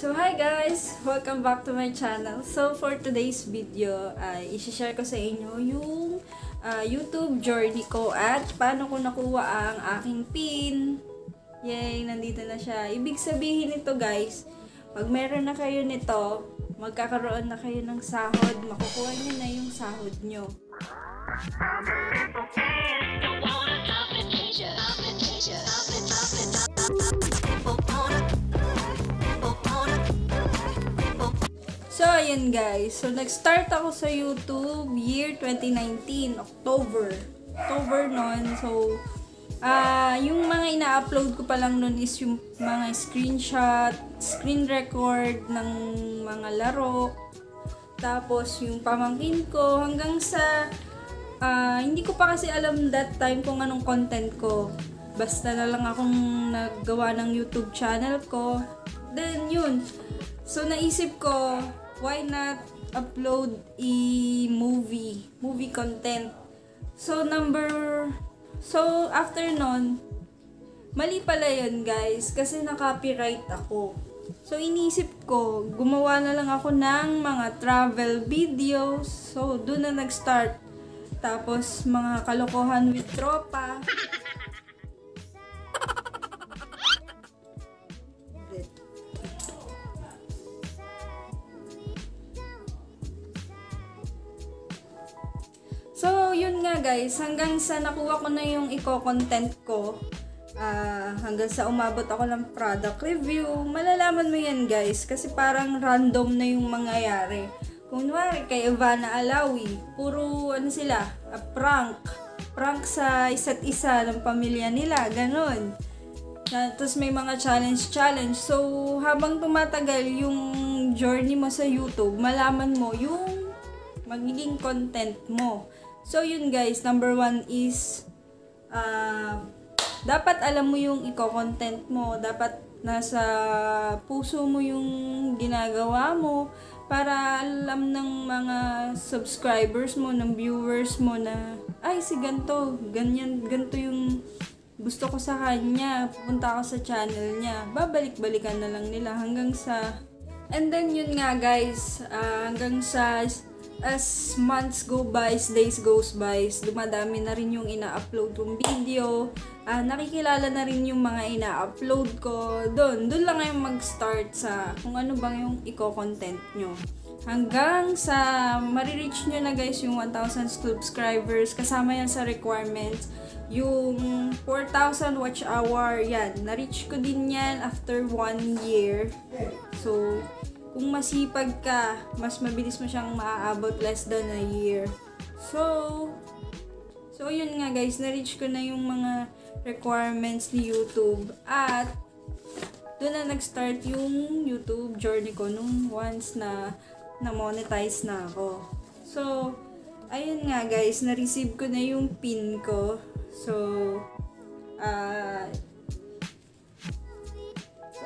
So, hi guys! Welcome back to my channel. So, for today's video, ay isi-share ko sa inyo yung ah, YouTube journey ko at paano ko nakuha ang aking pin. Yay! Nandito na siya. Ibig sabihin nito guys, pag meron na kayo nito, magkakaroon na kayo ng sahod, makukuha niyo na yung sahod nyo. So, ayan guys. So, nag-start ako sa YouTube year 2019, October. October nun. So, ah yung mga ina-upload ko pa lang nun is yung mga screenshot, screen record ng mga laro. Tapos, yung pamangkin ko hanggang sa ah, hindi ko pa kasi alam that time kung anong content ko. Basta na lang akong naggawa ng YouTube channel ko. Then, yun. So, naisip ko, why not upload a movie, movie content. So, number, so, after nun, mali pala yun, guys, kasi na-copyright ako. So, inisip ko, gumawa na lang ako ng mga travel videos. So, doon na nag-start. Tapos, mga kalokohan with tropa. Nga guys, hanggang sa nakuha ko na yung eco-content ko, ah, hanggang sa umabot ako ng product review, malalaman mo yan guys, kasi parang random na yung mangyayari. Kunwari kay Ivana Alawi, puro ano sila, ah, prank. Prank sa isa't isa ng pamilya nila, ganun. Tapos may mga challenge-challenge. So, habang tumatagal yung journey mo sa YouTube, malaman mo yung magiging content mo. So, yun guys, number one is, ah, dapat alam mo yung iko-content mo. Dapat nasa puso mo yung ginagawa mo para alam ng mga subscribers mo, ng viewers mo na, ay, si ganto, ganyan, ganto yung gusto ko sa kanya, pupunta ako sa channel niya, babalik-balikan na lang nila hanggang sa And then yun nga guys, ah, hanggang sa as months go by, days goes by, dumadami na rin yung ina-upload kong video. Ah, nakikilala na rin yung mga ina-upload ko. Doon, doon lang kayo mag-start sa kung ano bang yung i-content nyo. Hanggang sa marireach nyo na guys yung 1,000 subscribers, kasama yan sa requirements. Yung 4,000 watch hour, yan. Na-reach ko din yan after one year. So, kung masipag ka, mas mabilis mo siyang maaabot less than a year. So, so yun nga guys, na-reach ko na yung mga requirements ni YouTube. At, doon na nag-start yung YouTube journey ko nung once na na-monetize na ako. So, ayun nga guys, na-receive ko na yung pin ko. So, ah, So,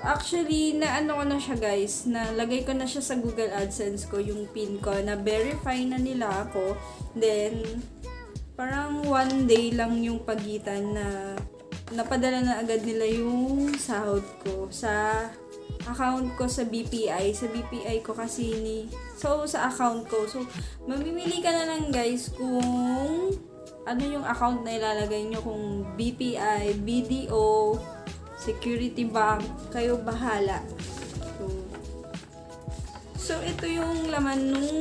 actually, na ano ko na siya guys, na lagay ko na siya sa Google AdSense ko, yung pin ko, na verify na nila ako. Then, parang one day lang yung pagitan na napadala na agad nila yung sahod ko sa account ko sa BPI. Sa BPI ko kasi ni... So, sa account ko. So, mamimili ka na lang guys kung ano yung account na ilalagay nyo kung BPI, BDO, Security Bank, kayo bahala. So, so ito yung laman nung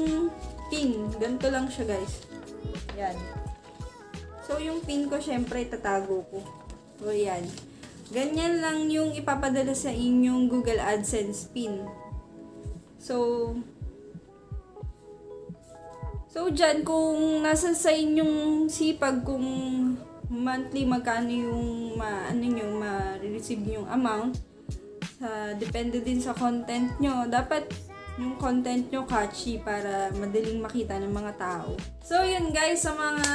pin. Ganito lang siya guys. Yan. So, yung pin ko, syempre, tatago ko. So, yan. Ganyan lang yung ipapadala sa inyong Google AdSense pin. So, So, dyan, kung nasa sa inyong sipag, kung monthly magkano yung ma, ano nyo, ma-receive yung amount, sa, depende din sa content nyo, dapat yung content nyo catchy para madaling makita ng mga tao. So, yun guys, sa mga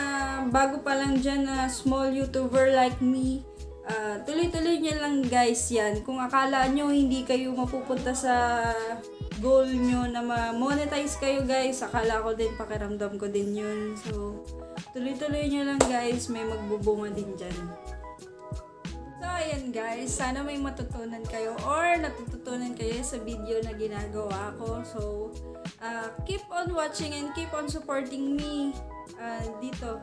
bago pa lang dyan na small YouTuber like me, ah, tuloy-tuloy nyo lang guys yan. Kung akala nyo hindi kayo mapupunta sa goal nyo na ma-monetize kayo guys. Akala ko din, pakiramdam ko din yun. So, tuloy-tuloy nyo lang guys, may magbubunga din dyan. So, ayan guys, sana may matutunan kayo or natututunan kayo sa video na ginagawa ko. So, uh, keep on watching and keep on supporting me uh, dito